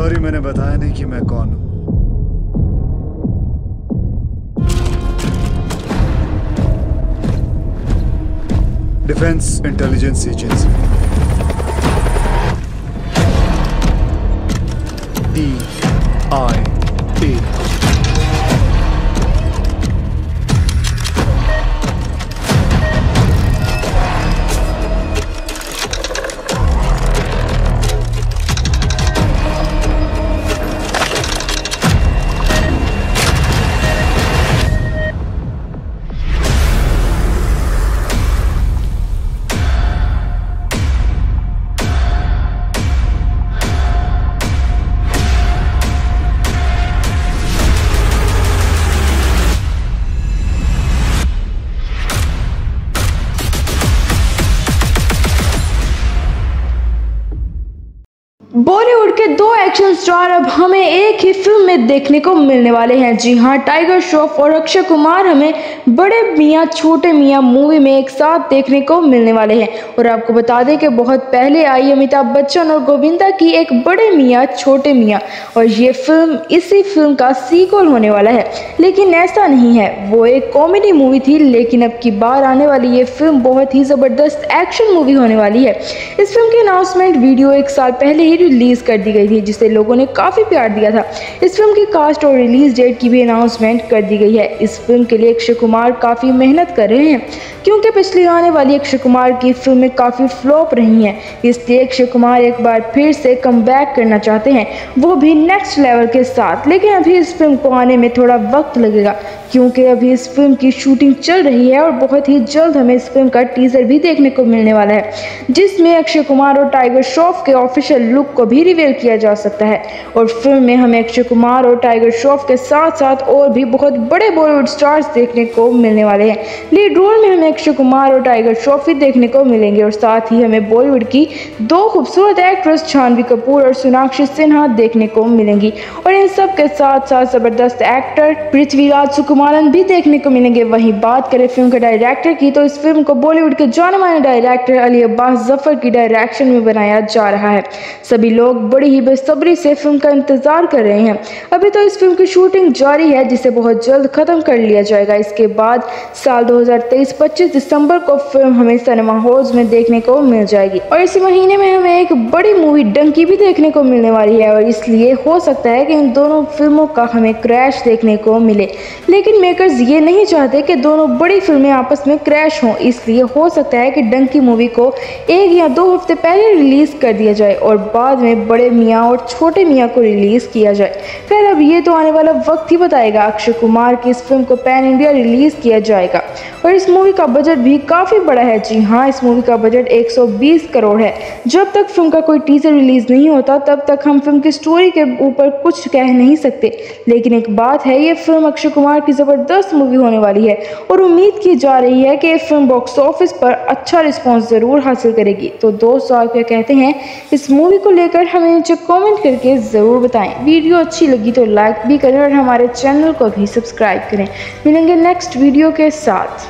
Sorry मैंने बताया नहीं कि मैं कौन हूँ। डिफेंस इंटेलिजेंस एजेंसी बॉलीवुड के दो एक्शन स्टार अब हमें एक ही फ़िल्म में देखने को मिलने वाले हैं। जी हाँ टाइगर श्रॉफ और अक्षय कुमार हमें बड़े मियाँ, छोटे मियाँ मूवी में एक साथ देखने को मिलने वाले हैं। और आपको बता दें कि बहुत पहले आई अमिताभ बच्चन और गोविंदा की एक बड़े मियाँ, छोटे मियाँ। और ये फ़िल्म इसी फ़िल्म का सीक्वल होने वाला है। लेकिन ऐसा नहीं है, वो एक कॉमेडी मूवी थी, लेकिन अब की बार आने वाली ये फ़िल्म बहुत ही ज़बरदस्त एक्शन मूवी होने वाली है। इस फ़िल्म की अनाउंसमेंट वीडियो एक साल पहले ही रिलीज़ कर दी गई थी जिसे लोगों ने काफ़ी प्यार दिया था। इस फ़िल्म की कास्ट और रिलीज़ डेट की भी अनाउंसमेंट कर दी गई है। इस फ़िल्म के लिए अक्षय कुमार काफ़ी मेहनत कर रहे हैं, क्योंकि पिछली आने वाली अक्षय कुमार की फ़िल्में काफ़ी फ्लॉप रही हैं। इसलिए अक्षय कुमार एक बार फिर से कम करना चाहते हैं। वो भी नेक्स्ट लेवल के साथ, लेकिन अभी इस फ़िल्म को आने में थोड़ा वक्त लगेगा। क्योंकि अभी इस फ़िल्म की शूटिंग चल रही है और बहुत ही जल्द हमें इस फ़िल्म का टीजर भी देखने को मिलने वाला है, जिसमें अक्षय कुमार और टाइगर श्रॉफ के ऑफिशियल लुक को भी रिवील किया जा सकता है। और फ़िल्म में हमें अक्षय कुमार और टाइगर श्रॉफ के साथ साथ और भी बहुत बड़े बॉलीवुड स्टार्स देखने को मिलने वाले हैं। लीड रोल में हमें अक्षय कुमार और टाइगर श्रॉफ भी देखने को मिलेंगे और साथ ही हमें बॉलीवुड की दो खूबसूरत एक्ट्रेस छानवी कपूर और सोनाक्षी सिन्हा देखने को मिलेंगी। और इन सब के साथ साथ ज़बरदस्त एक्टर पृथ्वीराज सुकुमारन भी देखने को मिलेंगे। वहीं बात करें फ़िल्म के डायरेक्टर की तो इस फ़िल्म को बॉलीवुड के जाने माने डायरेक्टर अली अब्बास ज़फ़र की डायरेक्शन में बनाया जा रहा है। सभी लोग बड़ी ही बेसब्री से फ़िल्म का इंतज़ार कर रहे हैं। अभी तो इस फ़िल्म की शूटिंग जारी है, जिसे बहुत जल्द खत्म कर लिया जाएगा। इसके बाद साल 2023-25 दिसंबर को फ़िल्म हमें सिनेमा हॉल्स में देखने को मिल जाएगी। और इसी महीने में हमें एक बड़ी मूवी डंकी भी देखने को मिलने वाली है, और इसलिए हो सकता है कि इन दोनों फ़िल्मों का हमें क्रैश देखने को मिले। लेकिन मेकर्स ये नहीं चाहते कि दोनों बड़ी फ़िल्में आपस में क्रैश हों। इसलिए हो सकता है कि डंकी मूवी को एक या दो हफ़्ते पहले रिलीज़ कर दिया जाए और बाद में बड़े मियाँ और छोटे मियाँ को रिलीज़ किया जाए। फिर अब ये तो आने वाला वक्त ही बताएगा। अक्षय कुमार की इस फ़िल्म को पैन इंडिया रिलीज़ किया जाएगा। और इस मूवी का बजट भी काफ़ी बड़ा है। जी हाँ इस मूवी का बजट 120 करोड़ है। जब तक फ़िल्म का कोई टीजर रिलीज़ नहीं होता, तब तक हम फ़िल्म की स्टोरी के ऊपर कुछ कह नहीं सकते। लेकिन एक बात है, ये फ़िल्म अक्षय कुमार की ज़बरदस्त मूवी होने वाली है। और उम्मीद की जा रही है कि फ़िल्म बॉक्स ऑफ़िस पर अच्छा रिस्पॉन्स ज़रूर हासिल करेगी। तो दोस्तों, आप क्या कहते हैं? इस मूवी को लेकर हमें नीचे कॉमेंट करके ज़रूर बताएँ। वीडियो अच्छी लगी तो लाइक भी करें और हमारे चैनल को भी सब्सक्राइब करें। मिलेंगे नेक्स्ट वीडियो के साथ।